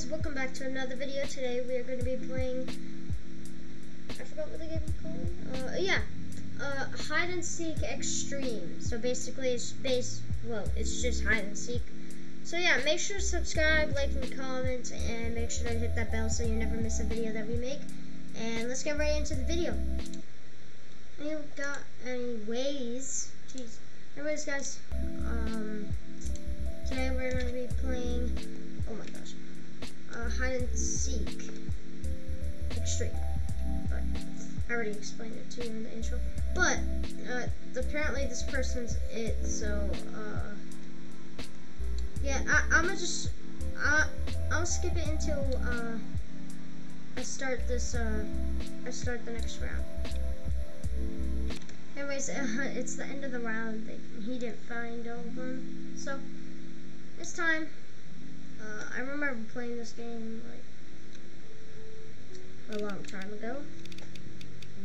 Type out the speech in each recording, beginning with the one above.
guys, welcome back to another video. Today we are going to be playing, I forgot what the game is called. Uh, yeah, uh, Hide and Seek Extreme. So basically it's base, well, it's just hide and seek. So yeah, make sure to subscribe, like, and comment, and make sure to hit that bell so you never miss a video that we make. And let's get right into the video. Any got any ways? Jeez. Anyways, guys, um, today we're going to be playing, oh my gosh, uh, hide and seek extreme. But I already explained it to you in the intro. But uh, apparently this person's it, so uh, yeah, I, I'm gonna just uh, I'll skip it until uh, I start this. Uh, I start the next round. Anyways, uh, it's the end of the round. He didn't find all of them, so it's time. Uh, I remember playing this game like a long time ago.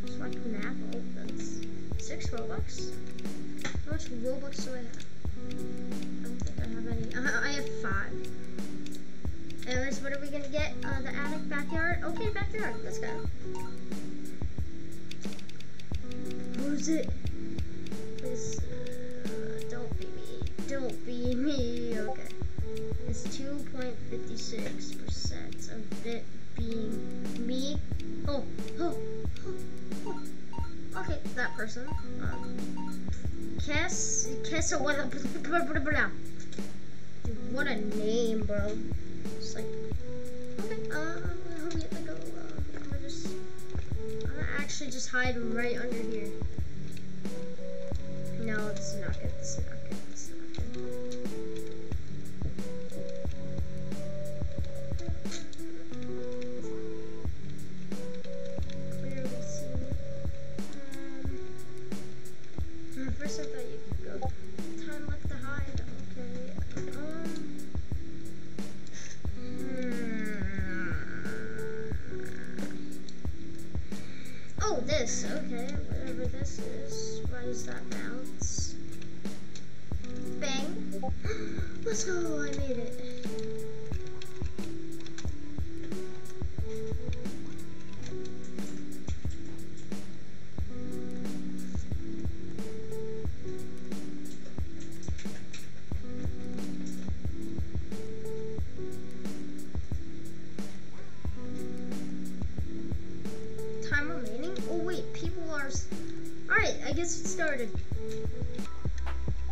Swipe map. Oh, that's six Robux. How much Robux do I have? I don't think I have any. Uh, I have five. Anyways, what are we gonna get? Uh, the attic, backyard. Okay, backyard. Let's go. Who's it? Please, uh, don't be me. Don't be me. It's 2.56% of it being me. Oh, oh, oh, oh. Okay, that person. Um, Kess, what a, what a name, bro. It's like, okay, we have to go? Uh, I'm gonna just, I'm gonna actually just hide right under here. No, is not good. This is not good. This is not good. You could go. Left to hide. Okay. Um. Oh, this. Okay, whatever this is. Why does that bounce? Bang. Let's go. I made it. Guess it started.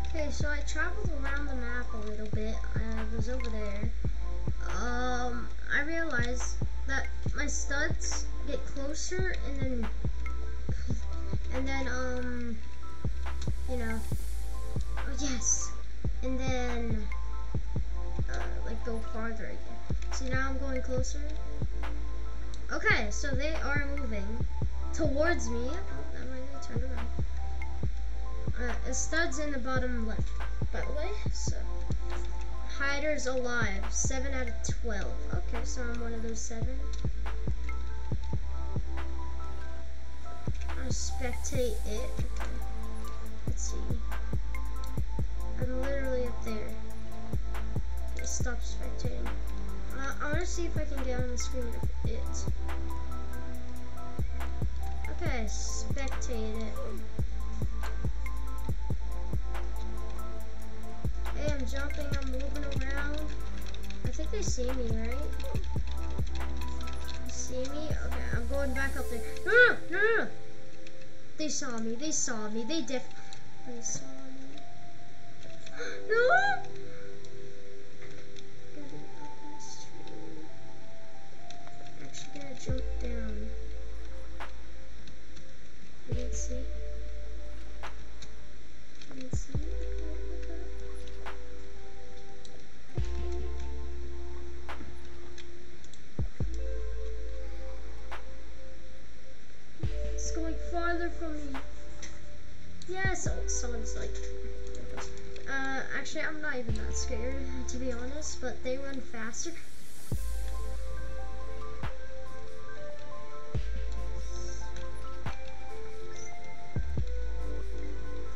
Okay, so I traveled around the map a little bit. I was over there. Um, I realized that my studs get closer and then... And then, um... You know... Oh, yes! And then... Uh, like, go farther again. See, now I'm going closer. Okay, so they are moving towards me. Uh, a stud's in the bottom left, by the way. So, hider's alive. Seven out of twelve. Okay, so I'm one of those seven. I spectate it. Let's see. I'm literally up there. Okay, stop spectating. Uh, I want to see if I can get on the screen with it. Okay, spectate it. Hey, I'm jumping, I'm moving around. I think they see me, right? See me? Okay, I'm going back up there. No, no, no, no. They saw me, they saw me, they def- They saw me. no! Actually gonna jump down. Didn't see? Didn't see? It's going farther from me. Yes, oh, someone's like. Uh, actually, I'm not even that scared, to be honest, but they run faster.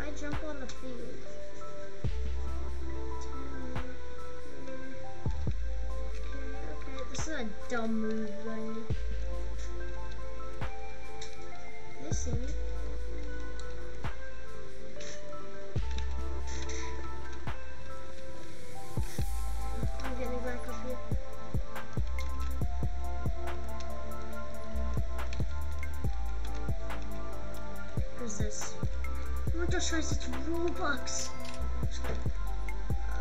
I jump on the field. Okay, okay, this is a dumb move, buddy. Who's this? Oh my gosh, guys, it's Robux. Uh,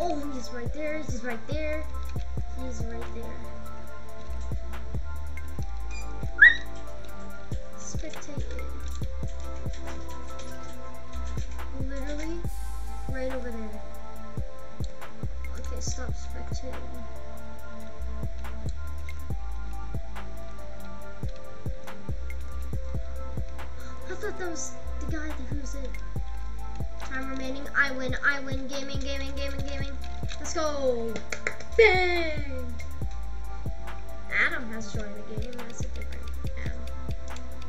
oh, he's right there. He's right there. Thought that was the guy who's it. Time remaining. I win. I win. Gaming, gaming, gaming, gaming. Let's go. Bang! Adam has joined the game. That's a different Adam.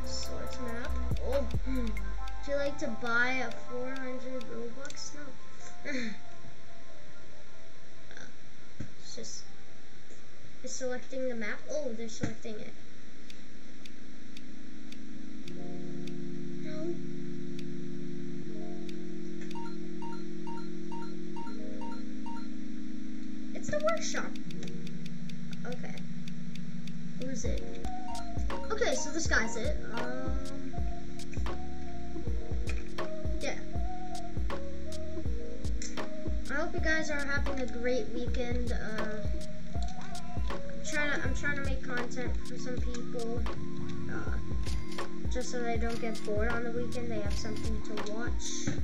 Swords map. Oh. Would you like to buy a 400 Robux? No. Uh, it's just. It's selecting the map. Oh, they're selecting it. The workshop. Okay. Who's it? Okay, so this guy's it. Um, yeah. I hope you guys are having a great weekend. Uh, I'm trying to I'm trying to make content for some people. Uh, just so they don't get bored on the weekend. They have something to watch.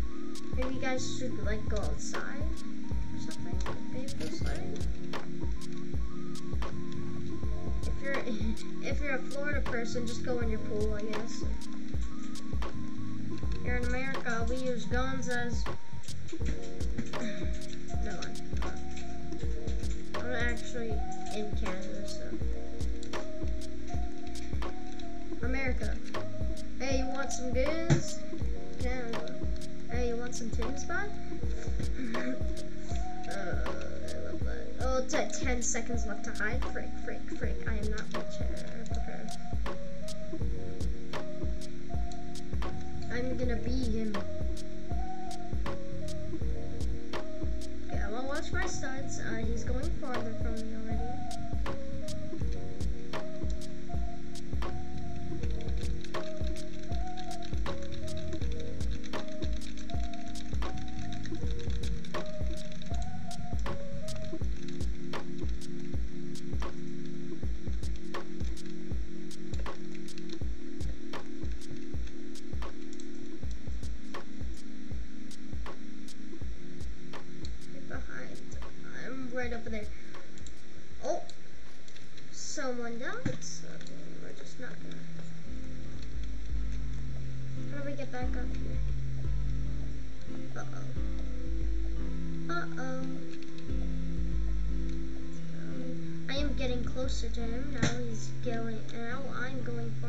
Maybe you guys should like go outside you're if you're a Florida person, just go in your pool, I guess. Here in America, we use guns as. No, I'm actually in Canada, so. America. Hey, you want some goods? Canada. Hey, you want some tin spot? That. Oh, it's at 10 seconds left to hide. Frick, frick, frick. I am not prepared. I'm gonna be him. I will watch my studs. Uh, he's going farther from me over. Oh, someone died. So we're just not gonna. How do we get back up here? Uh oh. Uh oh. Um, I am getting closer to him. Now he's going. Now I'm going farther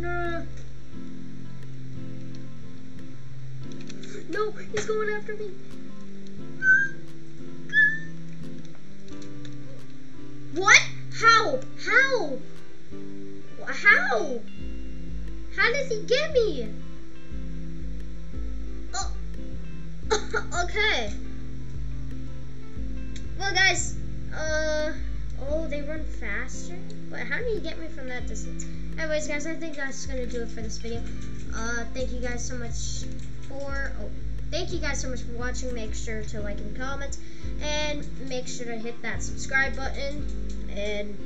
No. No, he's going after me. What? How? How? How? How did he get me? Oh. okay. Well, guys, uh, oh, they run faster? But how do you get me from that distance? Anyways, guys, I think that's gonna do it for this video. Uh, thank you guys so much for, oh, thank you guys so much for watching. Make sure to like and comment, and make sure to hit that subscribe button, and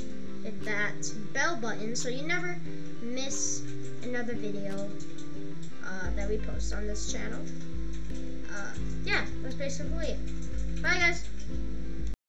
hit that bell button so you never miss another video uh, that we post on this channel. Uh, yeah, that's basically it. Bye, guys.